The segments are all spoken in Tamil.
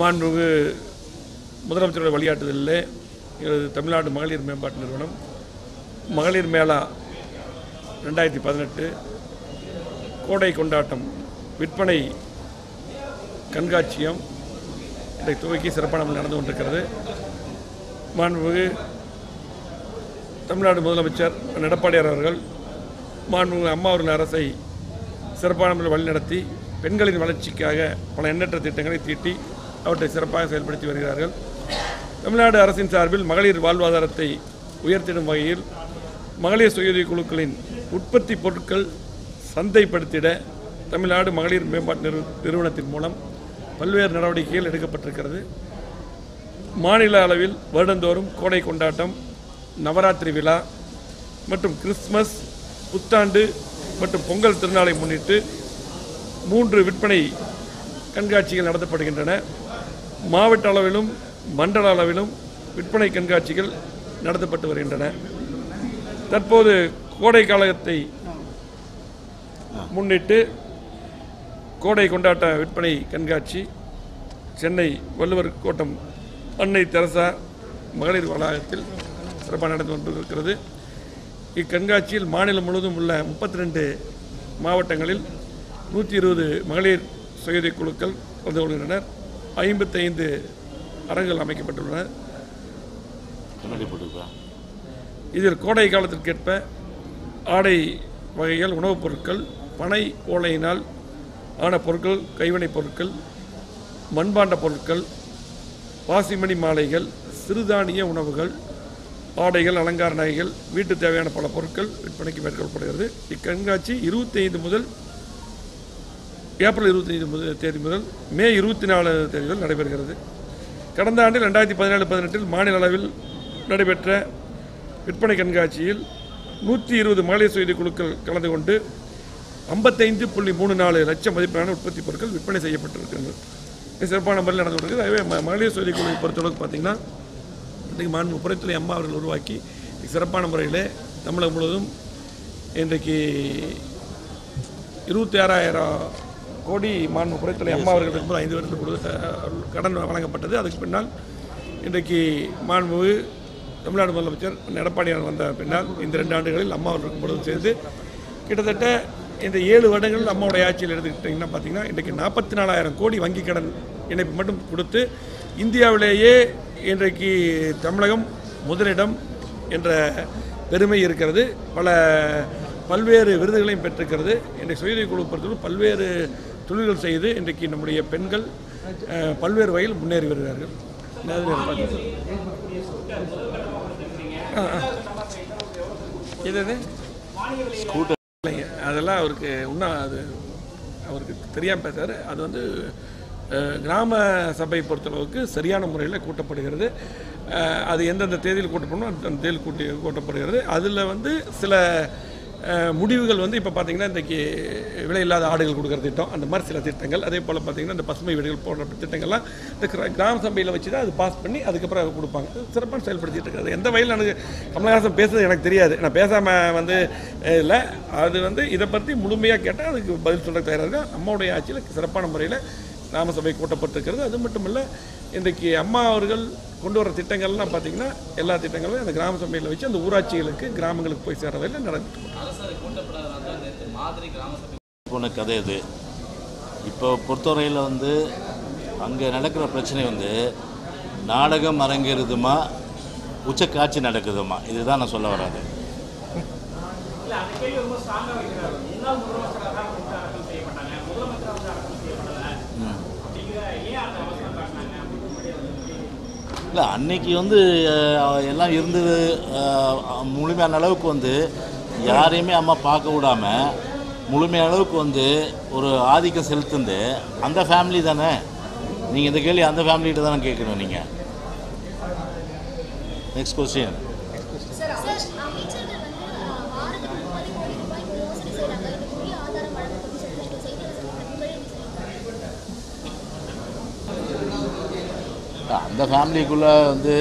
மாண்புமிகு முதலமைச்சருடைய வழிகாட்டுதலில் எனது தமிழ்நாடு மகளிர் மேம்பாட்டு நிறுவனம் மகளிர் மேளா ரெண்டாயிரத்தி பதினெட்டு கோடை கொண்டாட்டம் விற்பனை கண்காட்சியம் இதை துவக்கி சிறப்பான நடந்து கொண்டிருக்கிறது. மாண்புமிகு தமிழ்நாடு முதலமைச்சர் எடப்பாடியார் அவர்கள் மாண்புமிகு அம்மா அவர்கள் அரசை சிறப்பான முறையில் வழிநடத்தி பெண்களின் வளர்ச்சிக்காக பல எண்ணற்ற திட்டங்களை தீட்டி அவற்றை சிறப்பாக செயல்படுத்தி வருகிறார்கள். தமிழ்நாடு அரசின் சார்பில் மகளிர் வாழ்வாதாரத்தை உயர்த்திடும் வகையில் மகளிர் சுயஉதவி குழுக்களின் உற்பத்தி பொருட்கள் சந்தைப்படுத்திட தமிழ்நாடு மகளிர் மேம்பாட்டு நிறு நிறுவனத்தின் மூலம் பல்வேறு நடவடிக்கைகள் எடுக்கப்பட்டிருக்கிறது. மாநில அளவில் வருடந்தோறும் கோடை கொண்டாட்டம் நவராத்திரி விழா மற்றும் கிறிஸ்மஸ் புத்தாண்டு மற்றும் பொங்கல் திருநாளை முன்னிட்டு மூன்று விற்பனை கண்காட்சிகள் நடத்தப்படுகின்றன. மாவட்ட அளவிலும் மண்டல அளவிலும் விற்பனை கண்காட்சிகள் நடத்தப்பட்டு வருகின்றன. தற்போது கோடை காலத்தை முன்னிட்டு கோடை கொண்டாட்ட விற்பனை கண்காட்சி சென்னை வள்ளுவர் கோட்டம் அன்னை தெரசா மகளிர் வளாகத்தில் சிறப்பாக நடந்து கொண்டிருக்கிறது. இக்கண்காட்சியில் மாநிலம் முழுவதும் உள்ள முப்பத்தி ரெண்டு மாவட்டங்களில் நூற்றி இருபது மகளிர் சுயதை குழுக்கள் கலந்து கொள்கின்றனர். ஐம்பத்தைந்து அரங்குகள் அமைக்கப்பட்டுள்ளன. இதில் கோடை காலத்திற்கேற்ப ஆடை வகைகள் உணவுப் பொருட்கள் பனை ஓலையினால் ஆன பொருட்கள் கைவினைப் பொருட்கள் மண்பாண்ட பொருட்கள் பாசிமணி மாலைகள் சிறுதானிய உணவுகள் ஆடைகள் அலங்கார நகைகள் வீட்டு தேவையான பல பொருட்கள் விற்பனைக்கு மேற்கொள்ளப்படுகிறது. இக்கண்காட்சி இருபத்தி ஐந்து முதல் ஏப்ரல் இருபத்தஞ்சி முதல் தேதி முதல் மே இருபத்தி நாலு தேதி முதல் நடைபெறுகிறது. கடந்த ஆண்டில் ரெண்டாயிரத்தி பதினேழு பதினெட்டில் மாநில அளவில் நடைபெற்ற விற்பனை கண்காட்சியில் நூற்றி இருபது மகளிர் சுயதி குழுக்கள் கலந்து கொண்டு ஐம்பத்தைந்து புள்ளி மூணு நாலு லட்சம் மதிப்பிலான உற்பத்தி பொருட்கள் விற்பனை செய்யப்பட்டிருக்கிறது சிறப்பான முறையில் நடந்து கொண்டிருக்கிறது. அதுவே மகளிர் சுயதி குழுவை பொறுத்தளவுக்கு பார்த்தீங்கன்னா இன்றைக்கு மாண்பு புறத்துறை அம்மா அவர்கள் உருவாக்கி சிறப்பான முறையில் தமிழகம் முழுவதும் இன்றைக்கு இருபத்தி ஆறாயிரம் கோடி மாண்பு புறத்துறை அம்மா அவர்கள். இருக்கும்போது ஐந்து வருடத்துக்கு கடன் வழங்கப்பட்டது. அதுக்கு பின்னால் இன்றைக்கு மாண்புமிகு தமிழ்நாடு முதலமைச்சர் எடப்பாடியார் வந்த பின்னால் இந்த ரெண்டு ஆண்டுகளில் அம்மா அவர்கள் இருக்கும்பொழுது சேர்ந்து கிட்டத்தட்ட இந்த ஏழு வருடங்கள் அம்மாவுடைய ஆட்சியில் எடுத்துக்கிட்டிங்கன்னா பார்த்தீங்கன்னா இன்றைக்கு நாற்பத்தி நாலாயிரம் கோடி வங்கி கடன் இணைப்பு மட்டும் கொடுத்து இந்தியாவிலேயே இன்றைக்கு தமிழகம் முதலிடம் என்ற பெருமை இருக்கிறது. பல பல்வேறு விருதுகளையும் பெற்றிருக்கிறது. இன்றைக்கு சுயதொழில் குழு பொறுத்தவரை பல்வேறு தொழில்கள் செய்து இன்றைக்கு நம்முடைய பெண்கள் பல்வேறு வகையில் முன்னேறி வருகிறார்கள். எது? ஸ்கூட்டர். இல்லைங்க அதெல்லாம் அவருக்கு இன்னும் அது அவருக்கு தெரியாமல் பேசுறாரு. அது வந்து கிராம சபை பொறுத்தளவுக்கு சரியான முறையில் கூட்டப்படுகிறது. அது எந்தெந்த தேதியில் கூட்டப்படணும் அந்த தேதியில் கூட்டி கூட்டப்படுகிறது. அதில் வந்து சில முடிவுகள் வந்து இப்போ பார்த்தீங்கன்னா இன்றைக்கி விலையில்லாத ஆடுகள் கொடுக்குற திட்டம் அந்த மாதிரி சில திட்டங்கள். அதே போல் பார்த்தீங்கன்னா இந்த பசுமை வீடுகள் போன்ற திட்டங்கள்லாம் இந்த கிரா- கிராம சபையில் வச்சு தான் அது பாஸ் பண்ணி அதுக்கப்புறம் அதை கொடுப்பாங்க. சிறப்பாக செயல்படுத்திட்டு இருக்காது. எந்த வகையில் எனக்கு கமலஹாசன் பேசுறது எனக்கு தெரியாது. நான் பேசாமல் வந்து இல்லை. அது வந்து இதை பற்றி முழுமையாக கேட்டால் அதுக்கு பதில் சொல்ல தயாராக நம்மளுடைய ஆட்சியில் சிறப்பான முறையில் கிராம சபை கூட்டப்பட்டிருக்கிறது. அது மட்டும் இல்லை இன்றைக்கு அம்மா அவர்கள் கொண்டு வர திட்டங்கள்லாம் பார்த்தீங்கன்னா எல்லா திட்டங்களும் அந்த கிராம சபையில் வச்சு அந்த ஊராட்சிகளுக்கு கிராமங்களுக்கு போய் சேர வகையில் நடந்துட்டு போன கதை இது இப்போ பொறுத்தவரையில் வந்து அங்கே நடக்கிற பிரச்சனை வந்து நாடகம் அரங்கேறுதுமா உச்ச காட்சி நடக்குதுமா? இதுதான் நான் சொல்ல வராது இல்லை அன்னைக்கு வந்து எல்லாம் இருந்தது முழுமையான அளவுக்கு வந்து யாரையுமே அம்மா பார்க்க விடாம முழுமையான அளவுக்கு வந்து ஒரு ஆதிக்கம் செலுத்துந்து அந்த ஃபேமிலி தானே? நீங்கள் இந்த கேள்வி அந்த ஃபேமிலிகிட்ட தானே கேட்கணும் நீங்கள் நெக்ஸ்ட் கொஸ்டின் அந்த ஃபேமிலிக்குள்ளே வந்து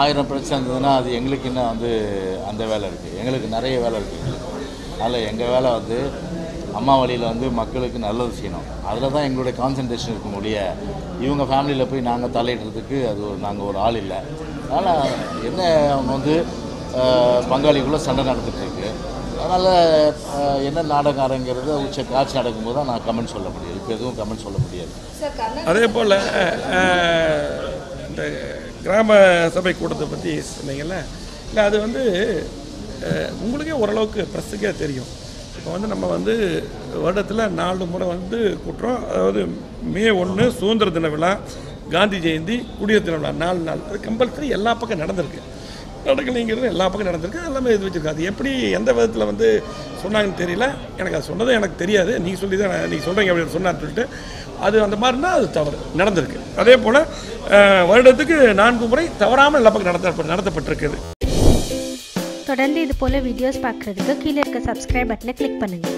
ஆயிரம் பிரச்சனை இருந்ததுன்னா அது எங்களுக்கு என்ன வந்து அந்த வேலை இருக்குது எங்களுக்கு நிறைய வேலை இருக்குது அதில் எங்கள் வேலை வந்து அம்மா வழியில் வந்து மக்களுக்கு நல்லது செய்யணும். அதில் தான் எங்களுடைய கான்சன்ட்ரேஷன் இருக்கும் ஒழிய இவங்க ஃபேமிலியில் போய் நாங்கள் தலையிடுறதுக்கு அது ஒரு நாங்கள் ஒரு ஆள் இல்லை. அதனால் என்ன அவங்க வந்து பங்காளிக்குள்ளே சண்டை நடந்துட்டு இருக்கு. அதனால் என்ன நாடகம் அரங்கிறது உச்ச காட்சி நடக்கும்போது தான் நான் கமெண்ட் சொல்ல முடியும். இப்போ எதுவும் கமெண்ட் சொல்ல முடியாது. அதே போல் இந்த கிராம சபை கூட்டத்தை பற்றி சொன்னீங்கல்ல? இல்லை அது வந்து உங்களுக்கே ஓரளவுக்கு ப்ரெஸ்ஸுக்கே தெரியும். இப்போ வந்து நம்ம வந்து வருடத்தில் நாலு முறை வந்து கூட்டுறோம். அதாவது மே ஒன்று சுதந்திர தின விழா காந்தி ஜெயந்தி குடியரசு தின விழா நாலு நாள். அது கம்பல்சரி எல்லா பக்கம் நடந்திருக்கு. நடக்கலைங்கிறது எல்லா பக்கம் நடந்திருக்கு எல்லாமே இது வச்சுருக்கு அது எப்படி எந்த விதத்தில் வந்து சொன்னாங்கன்னு தெரியல. எனக்கு அது சொன்னதும் எனக்கு தெரியாது. நீங்கள் சொல்லி தான் நீங்கள் சொல்கிறீங்க அப்படின்னு சொன்னான்னு சொல்லிட்டு அது அந்த மாதிரினா அது தவறு நடந்திருக்கு. அதே போல் வருடத்துக்கு நான்கு முறை தவறாமல் எல்லா பக்கம் நடத்த நடத்தப்பட்டிருக்குது. தொடர்ந்து இது போல் வீடியோஸ் பார்க்குறதுக்கு கீழே இருக்க சப்ஸ்கிரைப் பட்டனை கிளிக் பண்ணுங்கள்